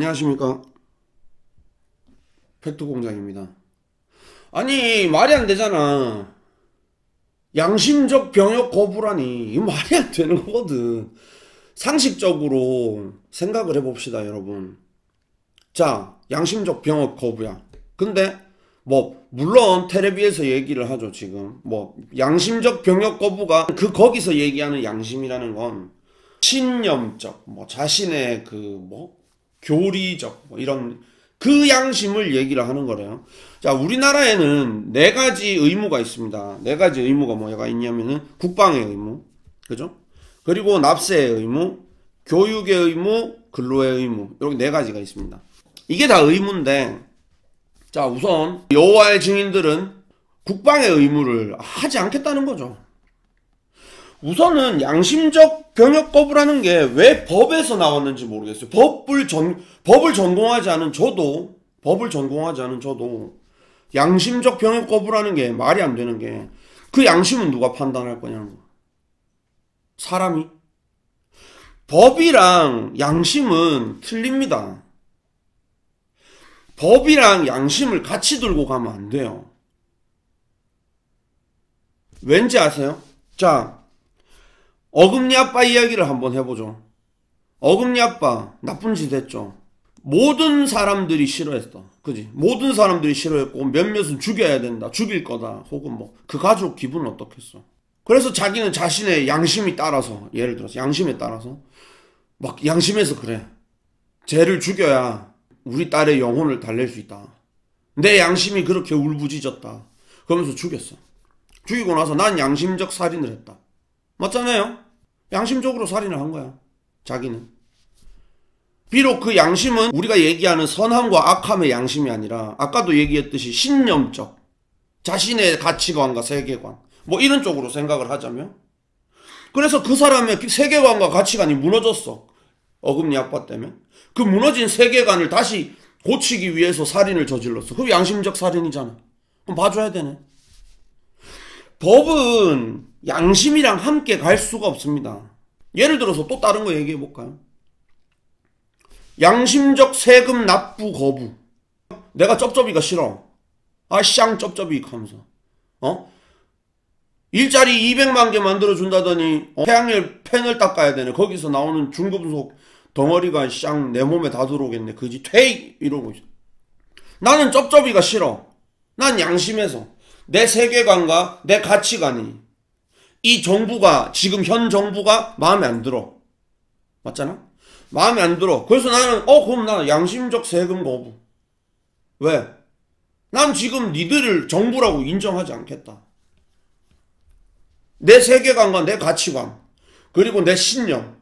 안녕하십니까? 팩트 공장입니다. 아니 말이 안 되잖아. 양심적 병역 거부라니. 이거 말이 안 되는 거거든. 상식적으로 생각을 해봅시다 여러분. 자 양심적 병역 거부야. 근데 뭐 물론 텔레비에서 얘기를 하죠 지금. 뭐 양심적 병역 거부가 그 거기서 얘기하는 양심이라는 건 신념적 뭐 자신의 그뭐 교리적 뭐 이런 그 양심을 얘기를 하는 거래요. 자, 우리나라에는 네 가지 의무가 있습니다. 네 가지 의무가 뭐가 있냐면은 국방의 의무, 그죠? 그리고 납세의 의무, 교육의 의무, 근로의 의무 이렇게 네 가지가 있습니다. 이게 다 의무인데, 자 우선 여호와의 증인들은 국방의 의무를 하지 않겠다는 거죠. 우선은 양심적 병역 거부라는 게 왜 법에서 나왔는지 모르겠어요. 법을 전 법을 전공하지 않은 저도 법을 전공하지 않은 저도 양심적 병역 거부라는 게 말이 안 되는 게 그 양심은 누가 판단할 거냐는 거. 사람이 법이랑 양심은 틀립니다. 법이랑 양심을 같이 들고 가면 안 돼요. 왠지 아세요? 자, 어금니 아빠 이야기를 한번 해보죠. 어금니 아빠 나쁜 짓 했죠. 모든 사람들이 싫어했어. 그지? 모든 사람들이 싫어했고 몇몇은 죽여야 된다. 죽일 거다. 혹은 뭐 그 가족 기분은 어떻겠어. 그래서 자기는 자신의 양심이 따라서 예를 들어서 양심에 따라서 막 양심에서 그래. 쟤를 죽여야 우리 딸의 영혼을 달랠 수 있다. 내 양심이 그렇게 울부짖었다. 그러면서 죽였어. 죽이고 나서 난 양심적 살인을 했다. 맞잖아요? 양심적으로 살인을 한 거야. 자기는. 비록 그 양심은 우리가 얘기하는 선함과 악함의 양심이 아니라 아까도 얘기했듯이 신념적 자신의 가치관과 세계관 뭐 이런 쪽으로 생각을 하자면 그래서 그 사람의 세계관과 가치관이 무너졌어. 어금니 아빠 때문에. 그 무너진 세계관을 다시 고치기 위해서 살인을 저질렀어. 그럼 양심적 살인이잖아. 그럼 봐줘야 되네. 법은 양심이랑 함께 갈 수가 없습니다. 예를 들어서 또 다른 거 얘기해 볼까요? 양심적 세금 납부 거부. 내가 쩝쩝이가 싫어. 아, 쌍 쩝쩝이 하면서. 어? 일자리 200만 개 만들어 준다더니 어? 태양열 팬을 닦아야 되네. 거기서 나오는 중금속 덩어리가 쌍 내 몸에 다 들어오겠네. 그지? 퇴 이러고 있어. 나는 쩝쩝이가 싫어. 난 양심에서 내 세계관과 내 가치관이 이 정부가 지금 현 정부가 마음에 안 들어. 맞잖아? 마음에 안 들어. 그래서 나는 어 그럼 나는 양심적 세금 거부. 왜? 난 지금 니들을 정부라고 인정하지 않겠다. 내 세계관과 내 가치관 그리고 내 신념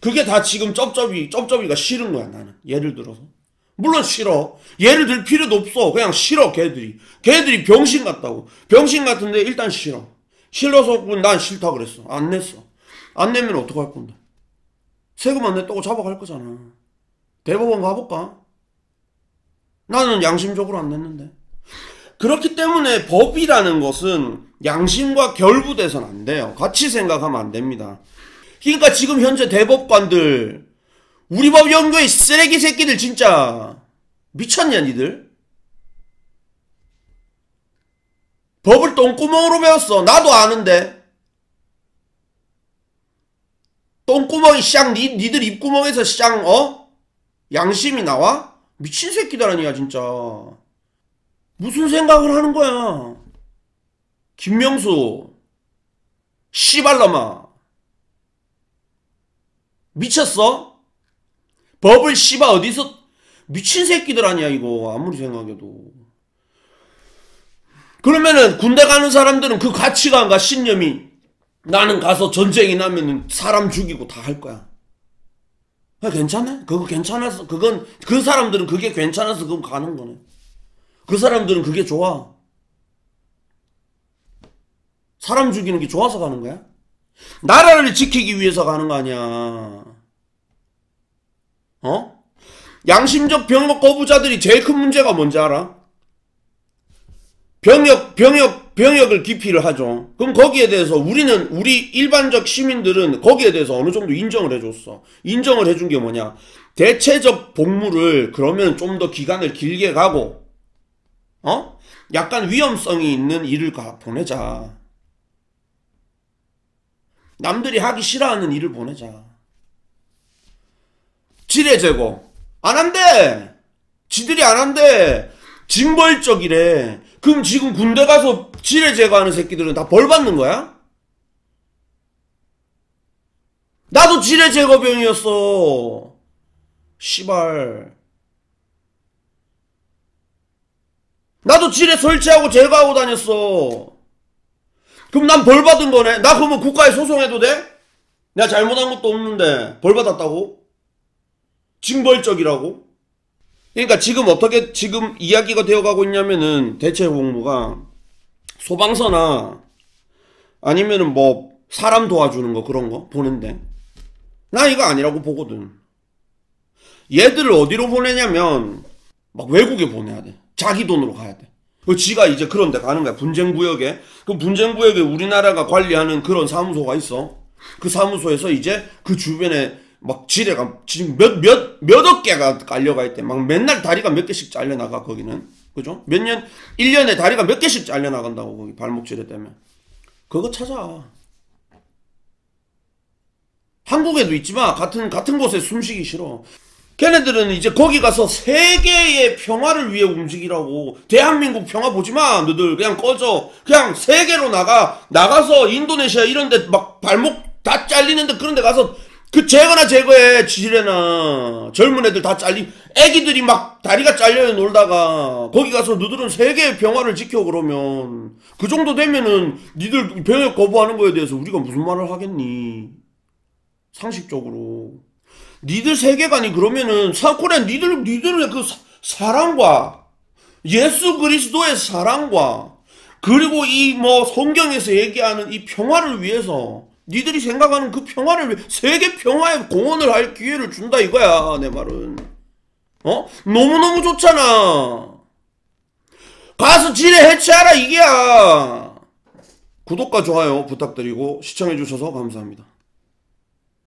그게 다 지금 쩝쩝이 쩝쩝이가 싫은 거야 나는 예를 들어서 물론 싫어 예를 들 필요도 없어 그냥 싫어 걔들이 걔들이 병신 같다고 병신 같은데 일단 싫어 싫어서 난 싫다 그랬어. 안 냈어. 안 내면 어떡할 건데? 세금 안 냈다고 잡아갈 거잖아. 대법원 가볼까? 나는 양심적으로 안 냈는데. 그렇기 때문에 법이라는 것은 양심과 결부돼서는 안 돼요. 같이 생각하면 안 됩니다. 그러니까 지금 현재 대법관들 우리 법 연구의 쓰레기 새끼들 진짜 미쳤냐 니들? 법을 똥구멍으로 배웠어. 나도 아는데. 똥구멍이 쌍, 니, 니들 입구멍에서 쌍, 어? 양심이 나와? 미친 새끼들 아니야, 진짜. 무슨 생각을 하는 거야? 김명수. 씨발놈아. 미쳤어? 법을 씨발 어디서 미친 새끼들 아니야, 이거. 아무리 생각해도. 그러면은 군대 가는 사람들은 그 가치관과 신념이 나는 가서 전쟁이 나면은 사람 죽이고 다 할 거야. 괜찮아? 그거 괜찮아서 그건 그 사람들은 그게 괜찮아서 그럼 가는 거네. 그 사람들은 그게 좋아. 사람 죽이는 게 좋아서 가는 거야? 나라를 지키기 위해서 가는 거 아니야. 어? 양심적 병력 거부자들이 제일 큰 문제가 뭔지 알아? 병역, 병역, 병역을 기피를 하죠. 그럼 거기에 대해서 우리는, 우리 일반적 시민들은 거기에 대해서 어느 정도 인정을 해줬어. 인정을 해준 게 뭐냐. 대체적 복무를 그러면 좀 더 기간을 길게 가고 어? 약간 위험성이 있는 일을 가 보내자. 남들이 하기 싫어하는 일을 보내자. 지뢰 제거 안 한대. 지들이 안 한대. 징벌적이래. 그럼 지금 군대 가서 지뢰 제거하는 새끼들은 다 벌 받는 거야? 나도 지뢰 제거병이었어. 시발. 나도 지뢰 설치하고 제거하고 다녔어. 그럼 난 벌 받은 거네? 나 그러면 국가에 소송해도 돼? 내가 잘못한 것도 없는데 벌 받았다고? 징벌적이라고? 그러니까 지금 어떻게 지금 이야기가 되어가고 있냐면은 대체 공무가 소방서나 아니면은 뭐 사람 도와주는 거 그런 거 보는데 나 이거 아니라고 보거든. 얘들을 어디로 보내냐면 막 외국에 보내야 돼. 자기 돈으로 가야 돼. 그 지가 이제 그런 데 가는 거야. 분쟁 구역에. 그 분쟁 구역에 우리나라가 관리하는 그런 사무소가 있어. 그 사무소에서 이제 그 주변에 막 지뢰가 지금 몇, 몇, 몇억 개가 깔려가 있대. 막 맨날 다리가 몇 개씩 잘려 나가, 거기는. 그죠? 몇 년, 1년에 다리가 몇 개씩 잘려 나간다고, 거기 발목 지뢰 때문에. 그거 찾아. 한국에도 있지만, 같은, 같은 곳에 숨쉬기 싫어. 걔네들은 이제 거기 가서 세계의 평화를 위해 움직이라고. 대한민국 평화 보지 마, 너들. 그냥 꺼져. 그냥 세계로 나가. 나가서 인도네시아 이런 데 막 발목 다 잘리는데 그런 데 가서 그 제거나 제거해 지뢰나 젊은 애들 다 잘리 애기들이 막 다리가 잘려 놀다가. 거기 가서 너들은 세계의 평화를 지켜 그러면. 그 정도 되면은 니들 병역 거부하는 거에 대해서 우리가 무슨 말을 하겠니? 상식적으로. 니들 세계관이 그러면은 사코렌 니들 니들의 그 사, 사랑과 예수 그리스도의 사랑과 그리고 이 뭐 성경에서 얘기하는 이 평화를 위해서 니들이 생각하는 그 평화를 세계 평화에 공헌을 할 기회를 준다 이거야 내 말은. 어? 너무너무 좋잖아. 가서 지뢰 해체하라 이게야. 구독과 좋아요 부탁드리고 시청해주셔서 감사합니다